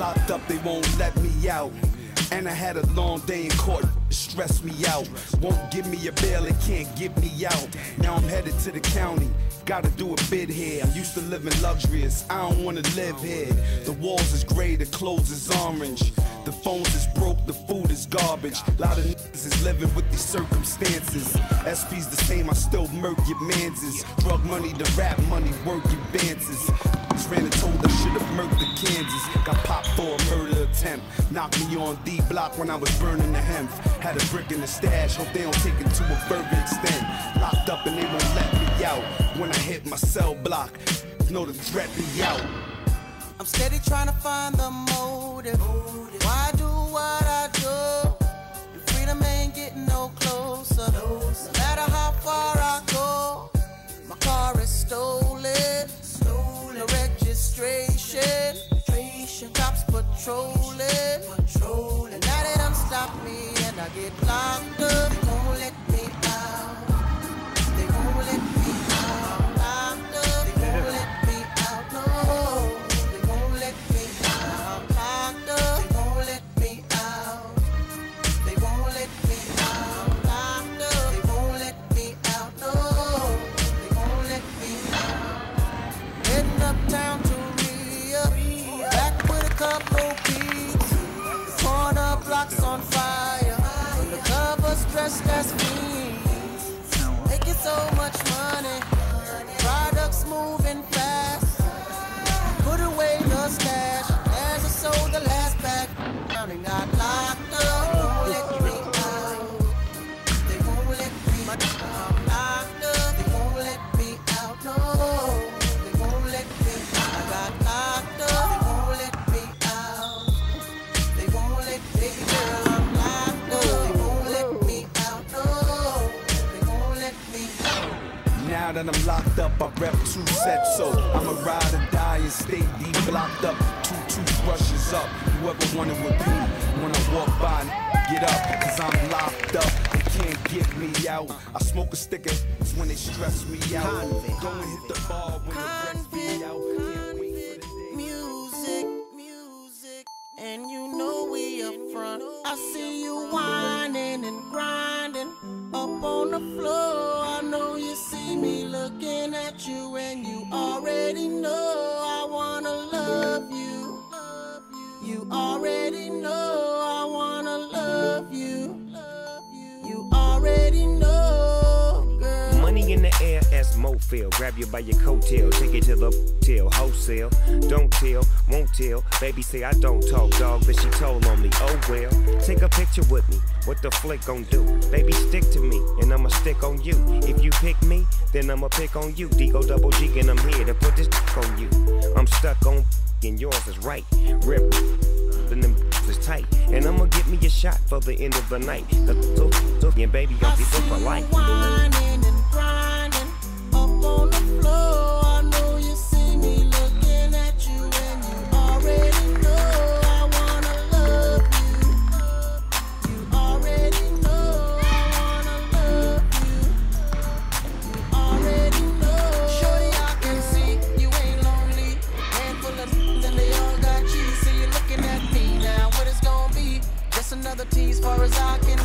up, they won't let me out. And I had a long day in court, stressed me out. Won't give me a bail, it can't give me out. Now I'm headed to the county, gotta do a bid here. I'm used to living luxurious, I don't wanna live here. The walls is gray, the clothes is orange. The phones is broke, the food is garbage. A lot of niggas is living with these circumstances. SP's the same, I still murk your manses. Drug money, the rap money, work advances. Ran and told I should've murked the Kansas. Got popped for a murder attempt. Knocked me on D block when I was burning the hemp. Had a brick in the stash, hope they don't take it to a further extent. Locked up and they won't let me out. When I hit my cell block, know the threat be out. I'm steady trying to find the motive. Why do what I do? And freedom ain't getting no closer. No matter how far I go, my car is stolen. No registration. Cops patrolling. That I'm locked up, I rep two sets, so I'ma ride or die and stay deep blocked up. Two toothbrushes up. Whoever wanted repeat when I walk by, get up, cause I'm locked up. They can't get me out. I smoke a stick it's when they stress me out. Go and hit the bar when the breath be out. Can't wait for the day. music, music, and you know we up front. I see you whining and grinding up on the floor. Me looking at you, and you already know I wanna love you. You already know I wanna love you. You already know, girl. Money in the air as Mofil. Grab you by your coattail, take it to the till wholesale. Don't tell, won't tell. Baby say I don't talk, dog, but she told on me. Oh well, take a picture with me. What the flick gon' do? Baby, stick I'ma stick on you. If you pick me, then I'ma pick on you. Digo double G, and I'm here to put this on you. I'm stuck on, and yours is right. Rip and them is tight. And I'ma get me a shot for the end of the night. So, so, and baby, I'll be for life. Tease,